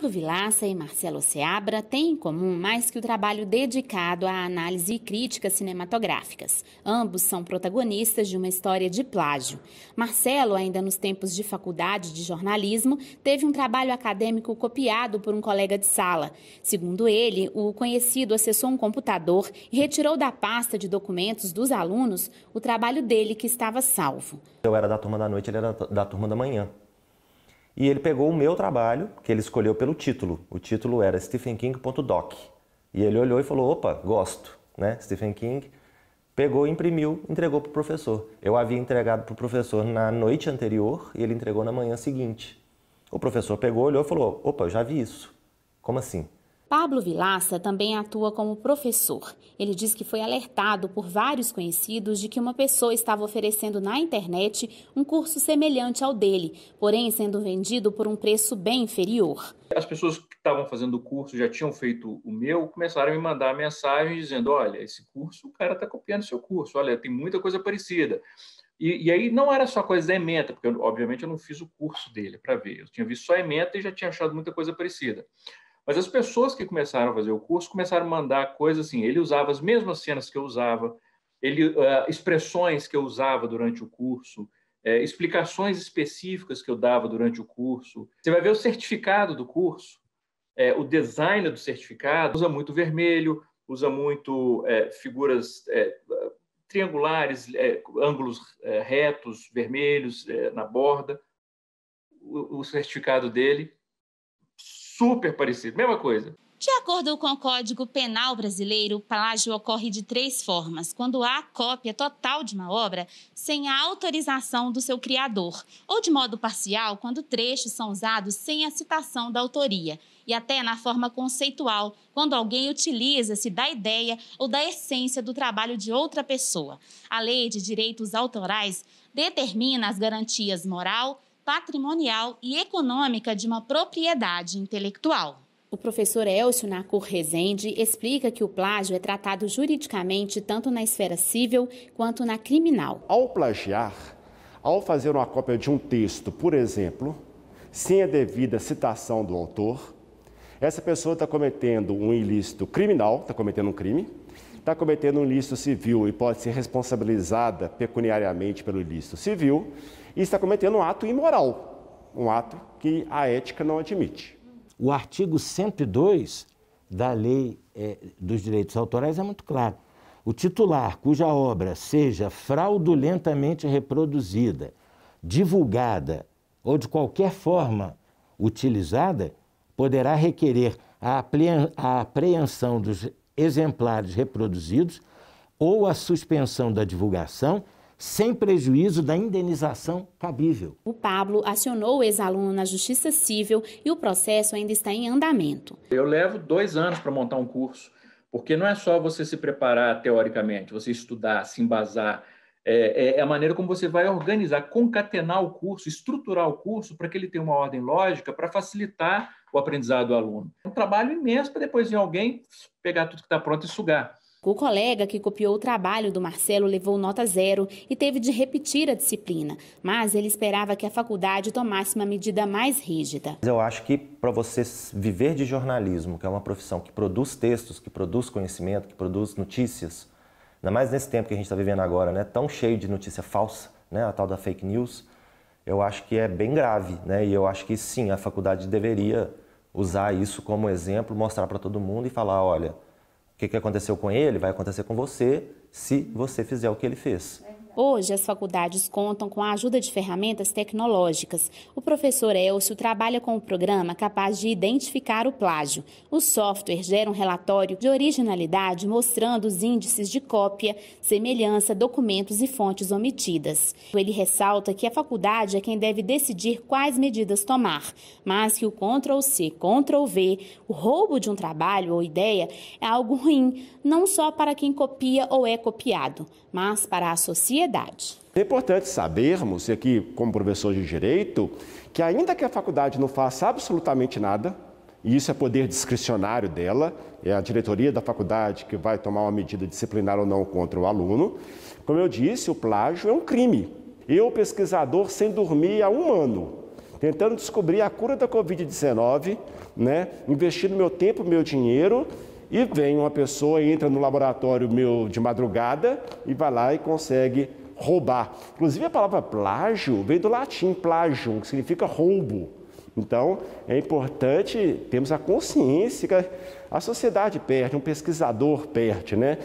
Pablo Vilaça e Marcelo Seabra têm em comum mais que o trabalho dedicado à análise e críticas cinematográficas. Ambos são protagonistas de uma história de plágio. Marcelo, ainda nos tempos de faculdade de jornalismo, teve um trabalho acadêmico copiado por um colega de sala. Segundo ele, o conhecido acessou um computador e retirou da pasta de documentos dos alunos o trabalho dele que estava salvo. Eu era da turma da noite, ele era da turma da manhã. E ele pegou o meu trabalho, que ele escolheu pelo título. O título era stephenking.doc. E ele olhou e falou: opa, gosto, né? Stephen King. Pegou, imprimiu, entregou para o professor. Eu havia entregado para o professor na noite anterior e ele entregou na manhã seguinte. O professor pegou, olhou e falou: opa, eu já vi isso. Como assim? Pablo Vilaça também atua como professor. Ele diz que foi alertado por vários conhecidos de que uma pessoa estava oferecendo na internet um curso semelhante ao dele, porém sendo vendido por um preço bem inferior. As pessoas que estavam fazendo o curso, já tinham feito o meu, começaram a me mandar mensagens dizendo: olha, esse curso, o cara está copiando seu curso, olha, tem muita coisa parecida. E, e, aí não era só coisa da ementa, porque eu, obviamente eu não fiz o curso dele para ver. Eu tinha visto só a ementa e já tinha achado muita coisa parecida. Mas as pessoas que começaram a fazer o curso começaram a mandar coisas assim. Ele usava as mesmas cenas que eu usava, ele, uh, expressões que eu usava durante o curso, uh, explicações específicas que eu dava durante o curso. Você vai ver o certificado do curso, uh, o design do certificado usa muito vermelho, usa muito figuras triangulares, ângulos retos, vermelhos na borda. O certificado dele super parecido, mesma coisa. De acordo com o Código Penal Brasileiro, o plágio ocorre de três formas: quando há cópia total de uma obra sem a autorização do seu criador, ou de modo parcial, quando trechos são usados sem a citação da autoria, e até na forma conceitual, quando alguém utiliza-se da ideia ou da essência do trabalho de outra pessoa. A Lei de Direitos Autorais determina as garantias moral, patrimonial e econômica de uma propriedade intelectual. O professor Elcio Nacur Rezende explica que o plágio é tratado juridicamente tanto na esfera civil quanto na criminal. Ao plagiar, ao fazer uma cópia de um texto, por exemplo, sem a devida citação do autor, essa pessoa está cometendo um ilícito criminal, está cometendo um crime, está cometendo um ilícito civil e pode ser responsabilizada pecuniariamente pelo ilícito civil, e está cometendo um ato imoral, um ato que a ética não admite. O artigo 102 da Lei é, dos Direitos Autorais é muito claro. O titular cuja obra seja fraudulentamente reproduzida, divulgada ou de qualquer forma utilizada, poderá requerer a apreensão dos exemplares reproduzidos ou a suspensão da divulgação sem prejuízo da indenização cabível. O Pablo acionou o ex-aluno na Justiça Civil e o processo ainda está em andamento. Eu levo dois anos para montar um curso, porque não é só você se preparar teoricamente, você estudar, se embasar. É, é, é a maneira como você vai organizar, concatenar o curso, estruturar o curso para que ele tenha uma ordem lógica para facilitar o aprendizado do aluno. É um trabalho imenso para depois vir alguém pegar tudo que está pronto e sugar. O colega que copiou o trabalho do Marcelo levou nota zero e teve de repetir a disciplina, mas ele esperava que a faculdade tomasse uma medida mais rígida. Eu acho que para você viver de jornalismo, que é uma profissão que produz textos, que produz conhecimento, que produz notícias, ainda mais nesse tempo que a gente está vivendo agora, né, tão cheio de notícia falsa, né, a tal da fake news, eu acho que é bem grave, né, e eu acho que sim, a faculdade deveria usar isso como exemplo, mostrar para todo mundo e falar, olha que, que aconteceu com ele vai acontecer com você se você fizer o que ele fez. Hoje, as faculdades contam com a ajuda de ferramentas tecnológicas. O professor Elcio trabalha com um programa capaz de identificar o plágio. O software gera um relatório de originalidade mostrando os índices de cópia, semelhança, documentos e fontes omitidas. Ele ressalta que a faculdade é quem deve decidir quais medidas tomar, mas que o Ctrl-C, Ctrl-V, o roubo de um trabalho ou ideia é algo ruim, não só para quem copia ou é copiado, mas para a sociedade. É importante sabermos, e aqui como professor de Direito, que ainda que a faculdade não faça absolutamente nada, e isso é poder discricionário dela, é a diretoria da faculdade que vai tomar uma medida disciplinar ou não contra o aluno, como eu disse, o plágio é um crime. Eu, pesquisador, sem dormir há um ano, tentando descobrir a cura da Covid-19, né? investindo meu tempo, meu dinheiro, e vem uma pessoa, entra no laboratório meu de madrugada e vai lá e consegue roubar. Inclusive a palavra plágio veio do latim plágio, que significa roubo. Então é importante termos a consciência que a sociedade perde, um pesquisador perde, né?